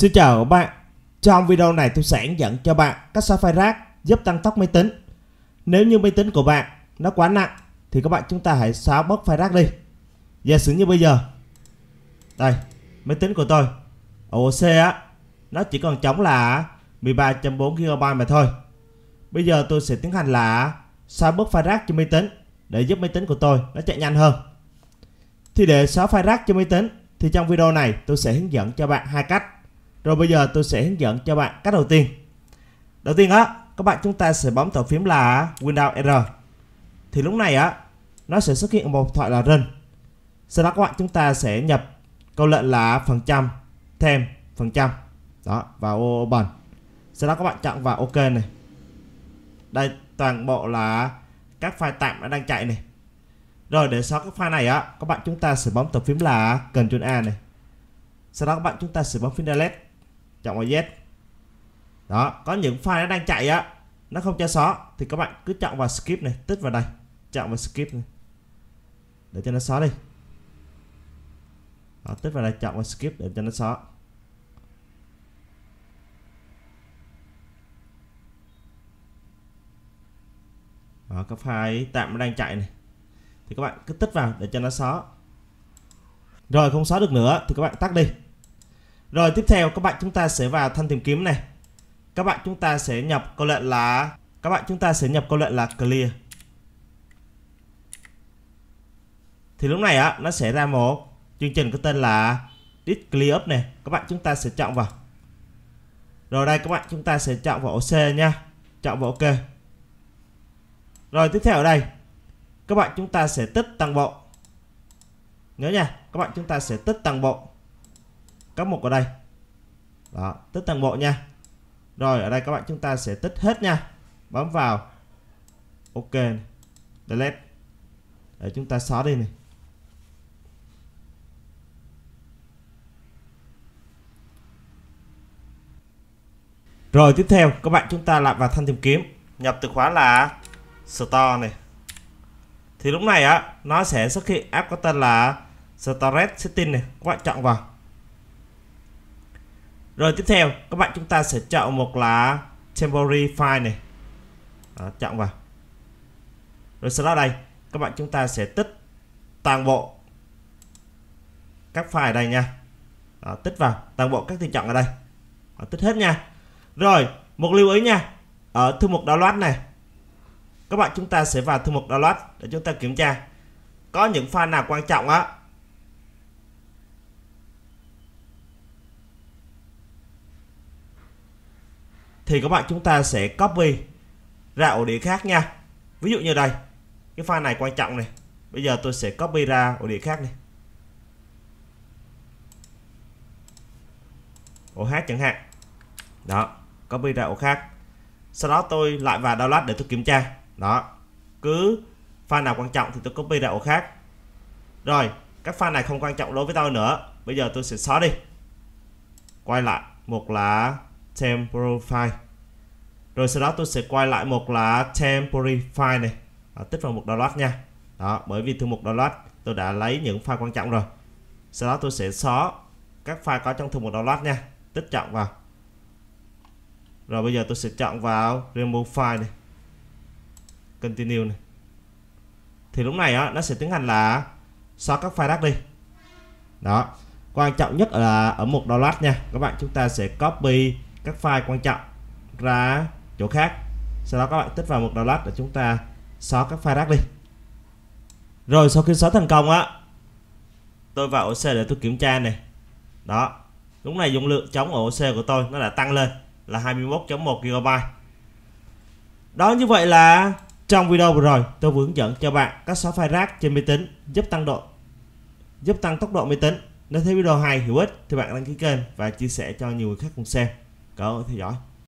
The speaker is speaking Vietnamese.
Xin chào các bạn. Trong video này tôi sẽ hướng dẫn cho bạn cách xóa file rác giúp tăng tốc máy tính. Nếu như máy tính của bạn nó quá nặng thì các bạn chúng ta hãy xóa bớt file rác đi. Giả sử như bây giờ. Đây, máy tính của tôi OC á nó chỉ còn trống là 13.4 GB mà thôi. Bây giờ tôi sẽ tiến hành là xóa bớt file rác cho máy tính để giúp máy tính của tôi nó chạy nhanh hơn. Thì để xóa file rác cho máy tính thì trong video này tôi sẽ hướng dẫn cho bạn hai cách. Rồi bây giờ tôi sẽ hướng dẫn cho bạn cách đầu tiên. Đầu tiên á, các bạn chúng ta sẽ bấm tờ phím là Windows R. Thì lúc này á, nó sẽ xuất hiện một thoại là run. Sau đó các bạn chúng ta sẽ nhập câu lệnh là phần trăm, thêm, phần trăm. Đó, vào ô open. Sau đó các bạn chọn vào OK này. Đây toàn bộ là các file tạm đã đang chạy này. Rồi để xóa các file này á, các bạn chúng ta sẽ bấm tờ phím là Ctrl A này. Sau đó các bạn chúng ta sẽ bấm phím delete, chọn vào yes. Đó, có những file nó đang chạy á, nó không cho xóa thì các bạn cứ chọn vào skip này, tích vào đây, chọn vào skip này. Để cho nó xóa đi. Đó, tích vào đây chọn vào skip để cho nó xóa. Đó, các file tạm đang chạy này thì các bạn cứ tích vào để cho nó xóa rồi không xóa được nữa thì các bạn tắt đi rồi, tiếp theo, các bạn chúng ta sẽ vào thanh tìm kiếm này. Các bạn chúng ta sẽ nhập câu lệnh là, các bạn chúng ta sẽ nhập câu lệnh là clear. Thì lúc này á, nó sẽ ra một chương trình có tên là disk clear up này. Các bạn chúng ta sẽ chọn vào. Rồi đây, các bạn chúng ta sẽ chọn vào OC nha. Chọn vào OK. Rồi, tiếp theo ở đây. Các bạn chúng ta sẽ tích tăng bộ. Nhớ nha, các bạn chúng ta sẽ tích tăng bộ các mục ở đây. Đó tích tăng bộ nha. Rồi, ở đây các bạn chúng ta sẽ tích hết nha. Bấm vào. Ok, delete. Để chúng ta xóa đi này. Rồi, tiếp theo, các bạn chúng ta lại vào thanh tìm kiếm. Nhập từ khóa là store này. Thì lúc này á, nó sẽ xuất hiện app có tên là storage setting này. Các bạn chọn vào rồi tiếp theo các bạn chúng ta sẽ chọn một là temporary file này. Đó, chọn vào. Rồi sau đó đây các bạn chúng ta sẽ tích toàn bộ các file đây nha. Đó, tích vào toàn bộ các tùy chọn ở đây. Đó, tích hết nha. Rồi một lưu ý nha ở thư mục download này các bạn chúng ta sẽ vào thư mục download để chúng ta kiểm tra có những file nào quan trọng á. Thì các bạn chúng ta sẽ copy ra ổ đĩa khác nha. Ví dụ như đây, cái file này quan trọng này. Bây giờ tôi sẽ copy ra ổ đĩa khác này. Ổ hát chẳng hạn. Đó, copy ra ổ khác. Sau đó tôi lại vào download để tôi kiểm tra. Đó, cứ file nào quan trọng thì tôi copy ra ổ khác. Rồi, các file này không quan trọng đối với tôi nữa. Bây giờ tôi sẽ xóa đi. Quay lại, một là temporary file rồi sau đó tôi sẽ quay lại một là temporary file này. Đó, tích vào mục download nha. Đó bởi vì thư mục download tôi đã lấy những file quan trọng rồi. Sau đó tôi sẽ xóa các file có trong thư mục download nha. Tích chọn vào. Rồi bây giờ tôi sẽ chọn vào remove file này. Continue này. Thì lúc này á, nó sẽ tiến hành là xóa các file rác đi. Đó quan trọng nhất là ở mục download nha. Các bạn chúng ta sẽ copy các file quan trọng ra chỗ khác sau đó các bạn tích vào mục download để chúng ta xóa các file rác đi rồi sau khi xóa thành công á tôi vào ổ C để tôi kiểm tra này đó lúc này dung lượng chống ổ C của tôi nó đã tăng lên là 21.1 GB đó như vậy là trong video vừa rồi, tôi vừa hướng dẫn cho bạn cách xóa file rác trên máy tính giúp tăng độ giúp tăng tốc độ máy tính. Nếu thấy video hay hữu ích thì bạn đăng ký kênh và chia sẻ cho nhiều người khác cùng xem. Cảm ơn theo dõi.